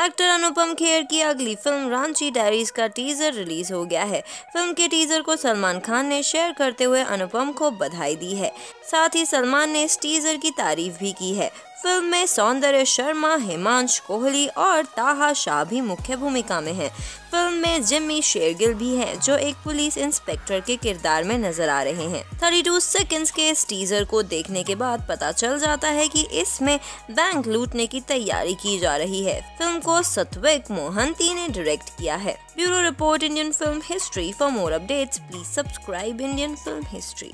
Actor अनुपम खेर की अगली film Ranchi diaries का टीजर रिलीज़ हो गया है। फ़िल्म के टीजर को सलमान खान ने शेयर करते हुए अनुपम को बधाई दी है। साथ ही सलमान ने इस टीजर की तारीफ़ भी की है। फ़िल्म में सौंदर्य शर्मा, हिमांश कोहली और ताहा शाह भी मुख्य भूमिका में हैं। फ़िल्म में जिम्मी शेरगिल भी हैं, जो एक पुलिस इंस्पेक्टर के किरदार में नज़र आ रहे हैं। 32 सेकंड्स के इस टीजर को देखने के बाद पता चल जाता है कि इसमें बैंक लूटने की तैयारी की जा रही है। फ़िल्म को सत्विक मोहंती ने डायरेक्ट किया है। Bureau report, Indian film history. For more updates please subscribe Indian film history